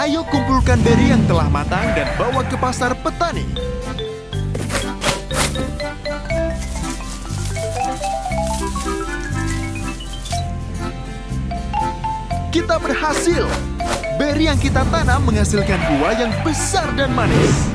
Ayo kumpulkan beri yang telah matang dan bawa ke pasar petani. Kita berhasil! Beri yang kita tanam menghasilkan buah yang besar dan manis.